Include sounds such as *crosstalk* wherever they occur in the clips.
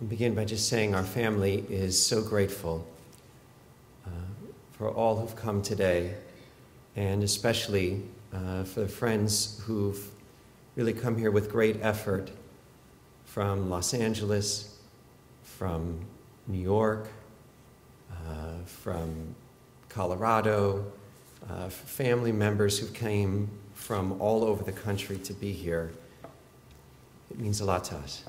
I'll begin by just saying our family is so grateful uh, for all who've come today, and especially uh, for the friends who've really come here with great effort from Los Angeles, from New York, uh, from Colorado, uh, family members who came from all over the country to be here. It means a lot to us.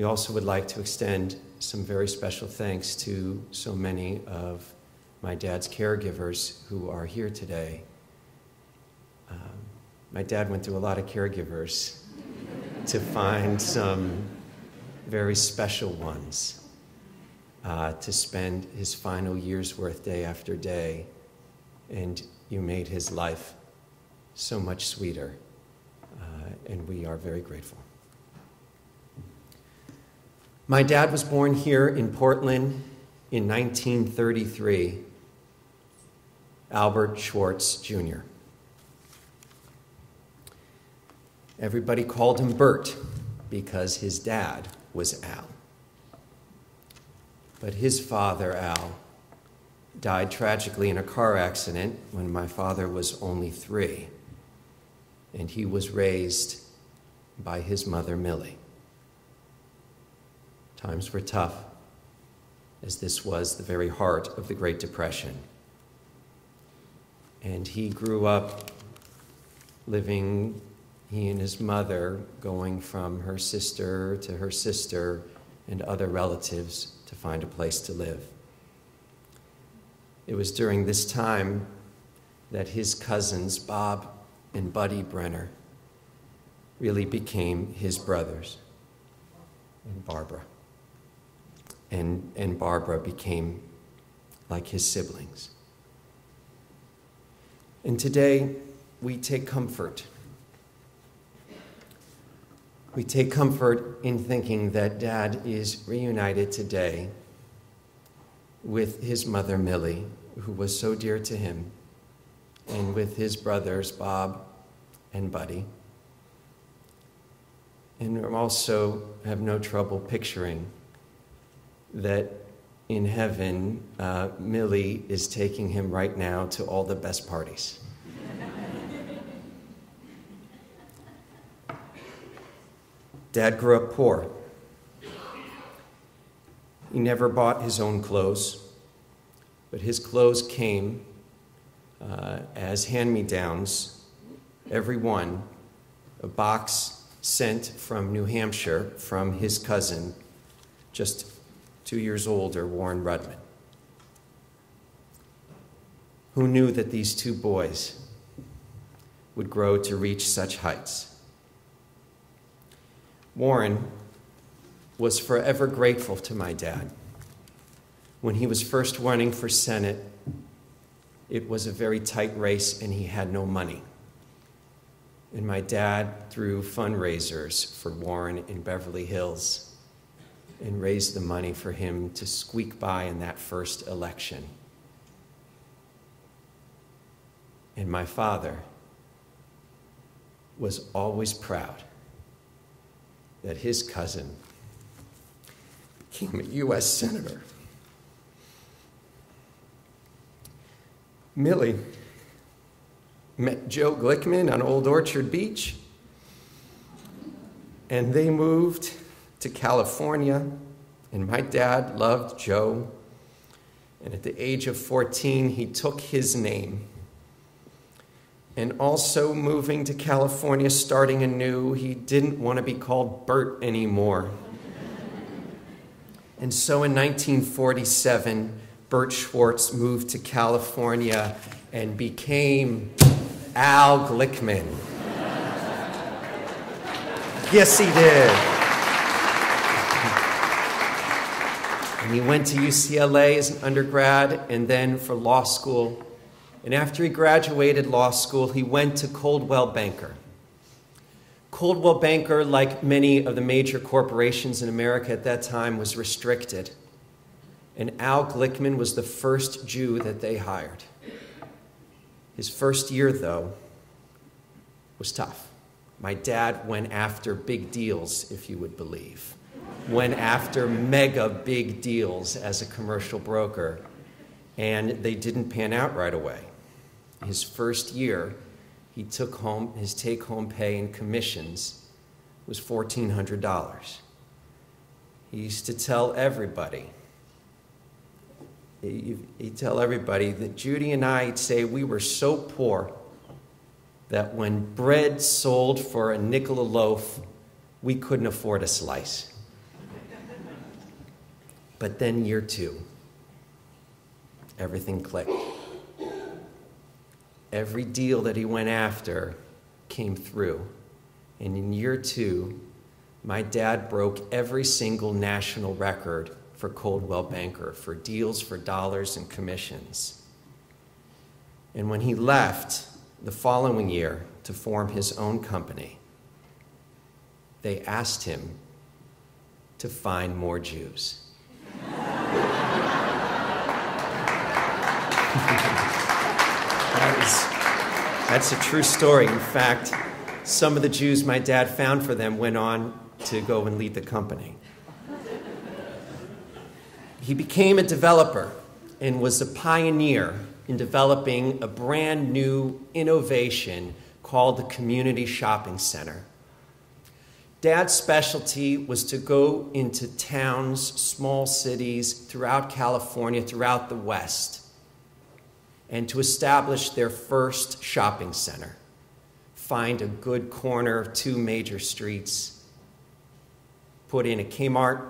We also would like to extend some very special thanks to so many of my dad's caregivers who are here today. Um, my dad went through a lot of caregivers to find some very special ones uh, to spend his final year's worth day after day. And you made his life so much sweeter. Uh, and we are very grateful. My dad was born here in Portland in 1933, Albert Schwartz Jr. Everybody called him Bert because his dad was Al. But his father, Al, died tragically in a car accident when my father was only three, and he was raised by his mother, Millie. Times were tough, as this was the very heart of the Great Depression. And he grew up living, he and his mother, going from her sister to her sister and other relatives to find a place to live. It was during this time that his cousins, Bob and Buddy Brenner, really became his brothers, and Barbara and, and Barbara became like his siblings. And today, we take comfort. We take comfort in thinking that Dad is reunited today with his mother, Millie, who was so dear to him, and with his brothers, Bob and Buddy. And we also have no trouble picturing that in heaven, uh, Millie is taking him right now to all the best parties. Dad grew up poor. He never bought his own clothes, but his clothes came uh, as hand me downs, every one, a box sent from New Hampshire from his cousin, just two years older, Warren Rudman, who knew that these two boys would grow to reach such heights. Warren was forever grateful to my dad. When he was first running for Senate, it was a very tight race and he had no money. And my dad threw fundraisers for Warren in Beverly Hills and raised the money for him to squeak by in that first election. And my father was always proud that his cousin became a U.S. Senator. Millie met Joe Glickman on Old Orchard Beach, and they moved to California, and my dad loved Joe. And at the age of 14, he took his name. And also moving to California, starting anew, he didn't want to be called Bert anymore. *laughs* and so in 1947, Bert Schwartz moved to California and became Al Glickman. *laughs* yes, he did. And he went to UCLA as an undergrad and then for law school. And after he graduated law school, he went to Coldwell Banker. Coldwell Banker, like many of the major corporations in America at that time, was restricted. And Al Glickman was the first Jew that they hired. His first year, though, was tough. My dad went after big deals, if you would believe. Went after mega big deals as a commercial broker, and they didn't pan out right away. His first year, he took home his take home pay and commissions was $1,400. He used to tell everybody, he'd tell everybody that Judy and I would say we were so poor that when bread sold for a nickel a loaf, we couldn't afford a slice. But then, year two, everything clicked. Every deal that he went after came through. And in year two, my dad broke every single national record for Coldwell Banker for deals for dollars and commissions. And when he left the following year to form his own company, they asked him to find more Jews. That's a true story. In fact, some of the Jews my dad found for them went on to go and lead the company. He became a developer and was a pioneer in developing a brand new innovation called the Community Shopping Center. Dad's specialty was to go into towns, small cities throughout California, throughout the West, and to establish their first shopping center. Find a good corner of two major streets, put in a Kmart,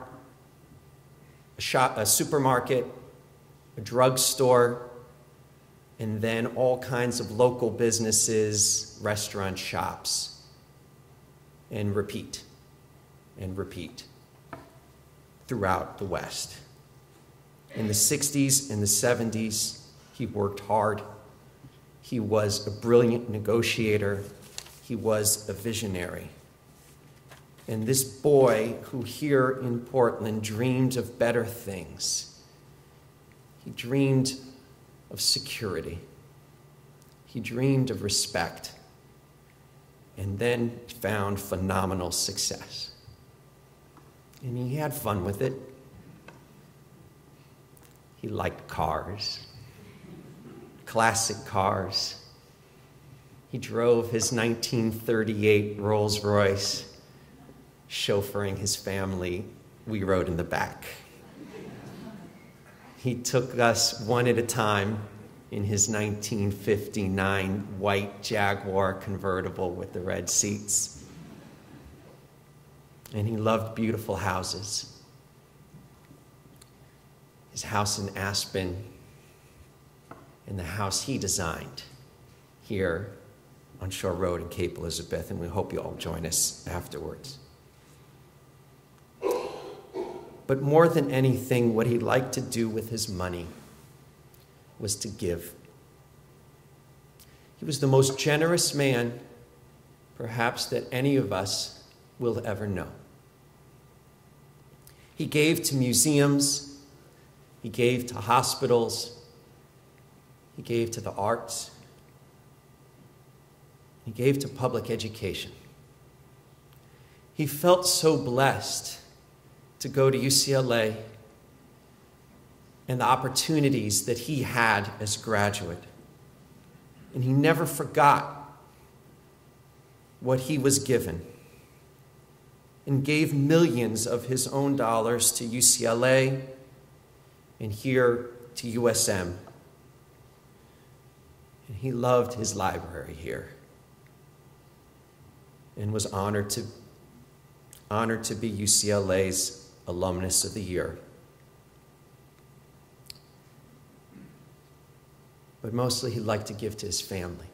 a, shop, a supermarket, a drugstore, and then all kinds of local businesses, restaurant shops and repeat and repeat throughout the West. In the 60s and the 70s, he worked hard. He was a brilliant negotiator. He was a visionary. And this boy, who here in Portland dreamed of better things, he dreamed of security, he dreamed of respect and then found phenomenal success. And he had fun with it. He liked cars, classic cars. He drove his 1938 Rolls Royce, chauffeuring his family. We rode in the back. He took us one at a time in his 1959 white Jaguar convertible with the red seats. And he loved beautiful houses. His house in Aspen and the house he designed here on Shore Road in Cape Elizabeth, and we hope you all join us afterwards. But more than anything, what he liked to do with his money was to give. He was the most generous man, perhaps, that any of us will ever know. He gave to museums, he gave to hospitals, he gave to the arts, he gave to public education. He felt so blessed to go to UCLA and the opportunities that he had as a graduate. And he never forgot what he was given and gave millions of his own dollars to UCLA and here to USM. And he loved his library here and was honored to, honored to be UCLA's Alumnus of the Year. but mostly he liked to give to his family,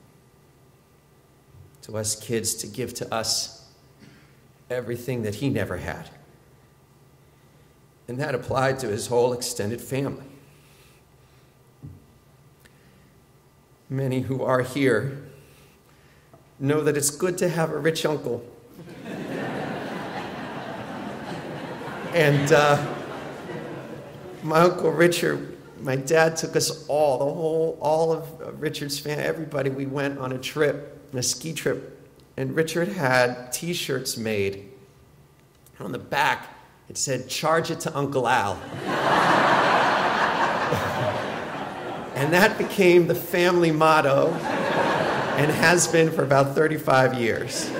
to us kids, to give to us everything that he never had. And that applied to his whole extended family. Many who are here know that it's good to have a rich uncle. *laughs* and uh, my Uncle Richard my dad took us all, the whole, all of Richard's family, everybody. We went on a trip, a ski trip, and Richard had T-shirts made. On the back It said, Charge it to Uncle Al. *laughs* and that became the family motto and has been for about 35 years.